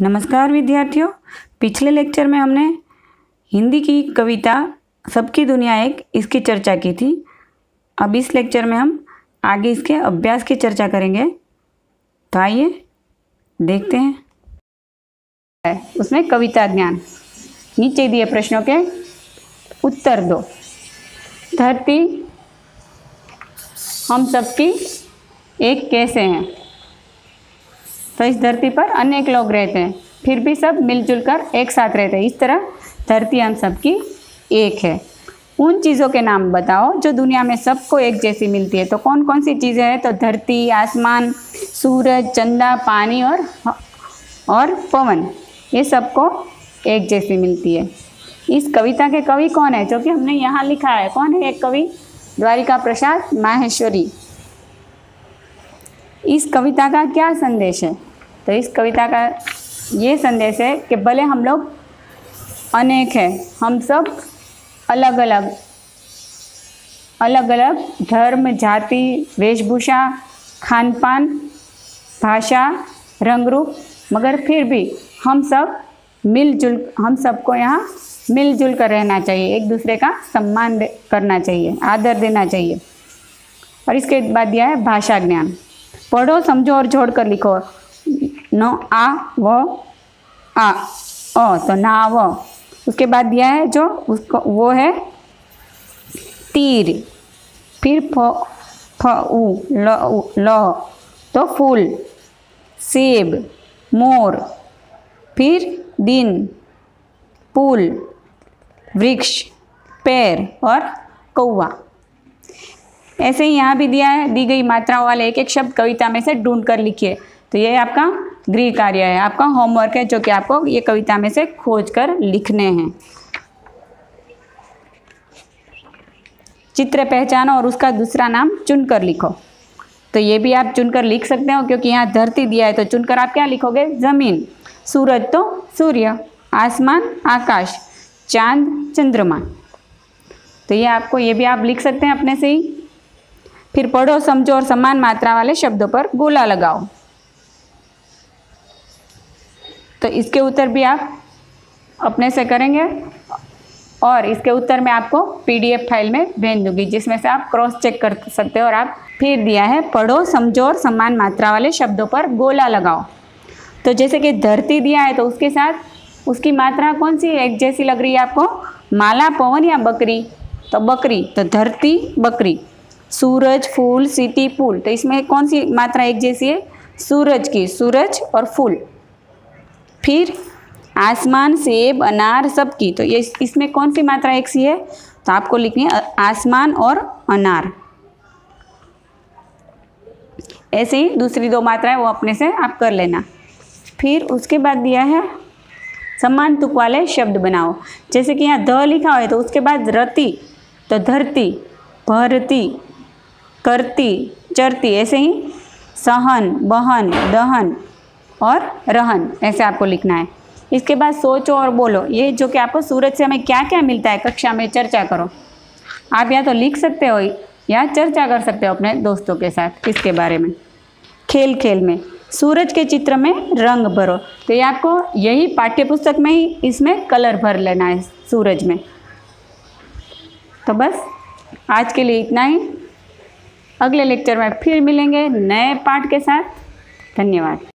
नमस्कार विद्यार्थियों। पिछले लेक्चर में हमने हिंदी की कविता सबकी दुनिया एक इसकी चर्चा की थी। अब इस लेक्चर में हम आगे इसके अभ्यास की चर्चा करेंगे। तो आइए, देखते हैं। उसमें कविता ज्ञान। नीचे दिए प्रश्नों के उत्तर दो। धरती, हम सबकी एक कैसे हैं? तो इस धरती पर अनेक लोग रहते हैं। फिर भी सब मिलजुल कर एक साथ रहते हैं। इस तरह धरती हम सबकी एक है। उन चीज़ों के नाम बताओ जो दुनिया में सबको एक जैसी मिलती है। तो कौन कौन सी चीज़ें हैं? तो धरती, आसमान, सूरज, चंदा, पानी और और पवन। ये सबको एक जैसी मिलती है। इस कविता के कवि कौन है? जो कि हमने यहाँ लिखा है। कौन है एक कवि? द्वारिका प्रसाद माहेश्वरी। इस कविता का क्या संदेश है? तो इस कविता का ये संदेश है कि भले हम लोग अनेक हैं, हम सब अलग अलग अलग अलग धर्म, जाति, वेशभूषा खान पान भाषा रंग रूप मगर फिर भी हम सब मिलजुल, हम सबको यहाँ मिलजुल कर रहना चाहिए, एक दूसरे का सम्मान करना चाहिए, आदर देना चाहिए। और इसके बाद दिया है भाषा ज्ञान। पढ़ो, समझो और जोड़ कर लिखो। न, आ, व, आ, अ तो ना, व। उसके बाद दिया है जो, उसको, वो है तीर। फिर फ फ, उ, ल उ, ल तो फूल, सेब, मोर। फिर दिन, पुल, वृक्ष, पैर और कौवा। ऐसे ही यहाँ भी दिया है, दी गई मात्राओं वाले एक एक शब्द कविता में से ढूंढ कर लिखिए। तो ये आपका गृह कार्य है, आपका होमवर्क है जो कि आपको ये कविता में से खोज कर लिखने हैं। चित्र पहचानो और उसका दूसरा नाम चुनकर लिखो। तो ये भी आप चुनकर लिख सकते हो, क्योंकि यहाँ धरती दिया है तो चुनकर आप क्या लिखोगे? ज़मीन। सूरज तो सूर्य, आसमान आकाश, चाँद चंद्रमा। तो ये आपको, ये भी आप लिख सकते हैं अपने से ही। फिर पढ़ो, समझो और समान मात्रा वाले शब्दों पर गोला लगाओ। तो इसके उत्तर भी आप अपने से करेंगे और इसके उत्तर मैं आपको पीडीएफ फ़ाइल में भेज दूँगी, जिसमें से आप क्रॉस चेक कर सकते हो और आप फिर दिया है, पढ़ो, समझो और समान मात्रा वाले शब्दों पर गोला लगाओ। तो जैसे कि धरती दिया है तो उसके साथ उसकी मात्रा कौन सी एक जैसी लग रही है आपको, माला, पवन या बकरी? तो बकरी तो धरती, बकरी। सूरज, फूल, सिटी, पुल। तो इसमें कौन सी मात्रा एक जैसी है? सूरज की, सूरज और फूल। फिर आसमान, सेब, अनार सब की तो ये इसमें कौन सी मात्रा एक सी है? तो आपको लिखनी है, आसमान और अनार। ऐसे ही दूसरी दो मात्राएँ वो अपने से आप कर लेना। फिर उसके बाद दिया है, समान तुक वाले शब्द बनाओ। जैसे कि यहाँ ध लिखा है तो उसके बाद रति तो धरती, भरती करती, चरती, ऐसे ही सहन, बहन, दहन और रहन, ऐसे आपको लिखना है। इसके बाद सोचो और बोलो, ये जो कि आपको सूरज से हमें क्या क्या मिलता है, कक्षा में चर्चा करो। आप या तो लिख सकते हो या चर्चा कर सकते हो अपने दोस्तों के साथ, इसके बारे में। खेल खेल में, सूरज के चित्र में रंग भरो। तो ये आपको यही पाठ्यपुस्तक में ही इसमें कलर भर लेना है, सूरज में। तो बस, आज के लिए इतना ही। अगले लेक्चर में फिर मिलेंगे नए पार्ट के साथ। धन्यवाद।